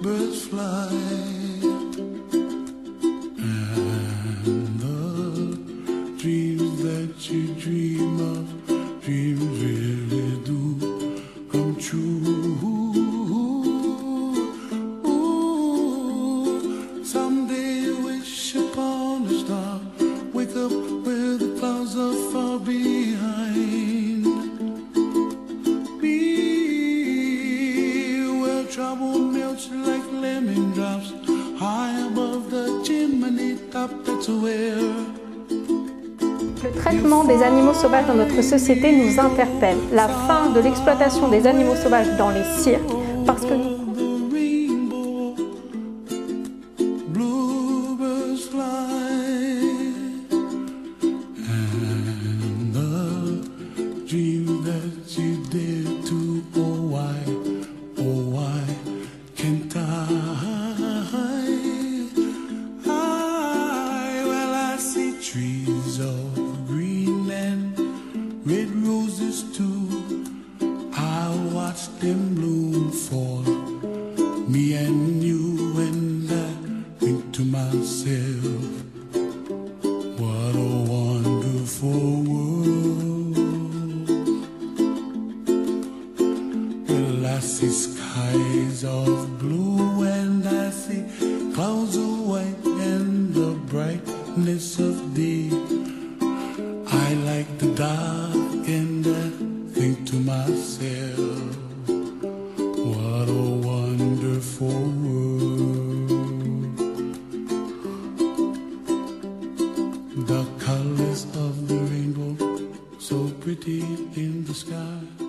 bluebirds fly. And the dreams that you dream of, dreams really do come true. Le traitement des animaux sauvages dans notre société nous interpelle. La fin de l'exploitation des animaux sauvages dans les cirques, parce que nous trees of green and red roses too. I watch them bloom for me and you, and I think to myself, what a wonderful world. Well, I skies of blue, brightness of day. I like the dark, and I think to myself, what a wonderful world. The colors of the rainbow, so pretty in the sky.